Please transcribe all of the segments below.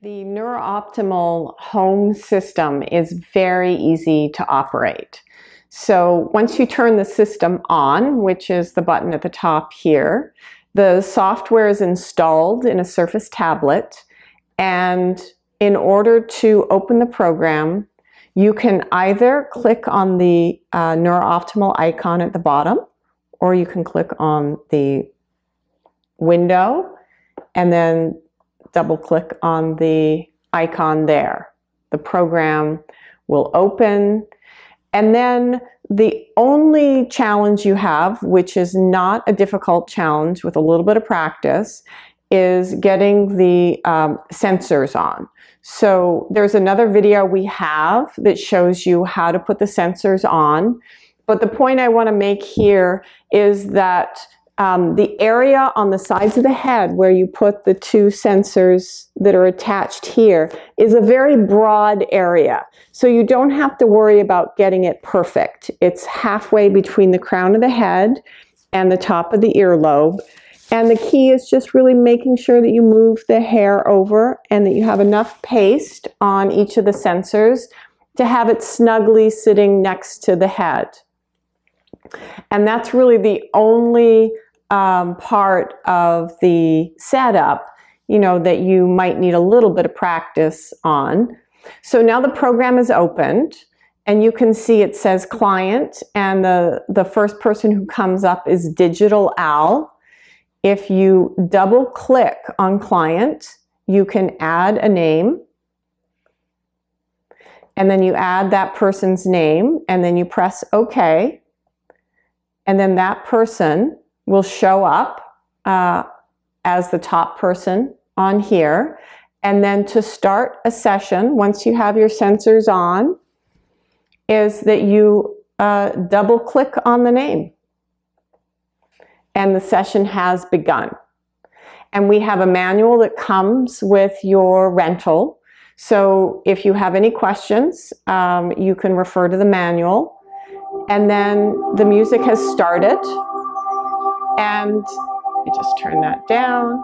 The NeurOptimal home system is very easy to operate. So once you turn the system on, which is the button at the top here, the software is installed in a Surface tablet and in order to open the program, you can either click on the uh, NeurOptimal icon at the bottom or you can click on the window and then double click on the icon there. The program will open and then the only challenge you have, which is not a difficult challenge with a little bit of practice, is getting the um, sensors on. So there's another video we have that shows you how to put the sensors on. But the point I want to make here is that um, the area on the sides of the head where you put the two sensors that are attached here is a very broad area. So you don't have to worry about getting it perfect. It's halfway between the crown of the head and the top of the earlobe. And the key is just really making sure that you move the hair over and that you have enough paste on each of the sensors to have it snugly sitting next to the head. And that's really the only um, part of the setup, you know, that you might need a little bit of practice on. So now the program is opened and you can see it says client and the, the first person who comes up is Digital Al. If you double click on client, you can add a name and then you add that person's name and then you press OK. And then that person will show up uh, as the top person on here. And then to start a session, once you have your sensors on, is that you uh, double click on the name. And the session has begun. And we have a manual that comes with your rental. So if you have any questions, um, you can refer to the manual. And then the music has started. And you just turn that down.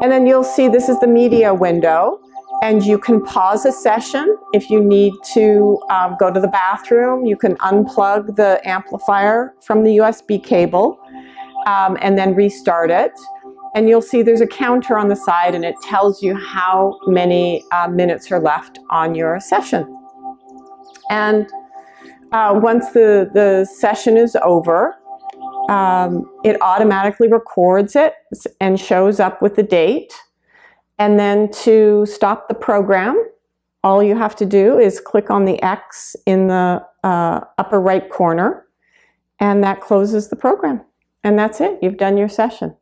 And then you'll see this is the media window and you can pause a session if you need to um, go to the bathroom. You can unplug the amplifier from the USB cable um, and then restart it. And you'll see there's a counter on the side and it tells you how many uh, minutes are left on your session. And uh, once the, the session is over, um, it automatically records it and shows up with the date. And then to stop the program, all you have to do is click on the X in the uh, upper right corner, and that closes the program. And that's it. You've done your session.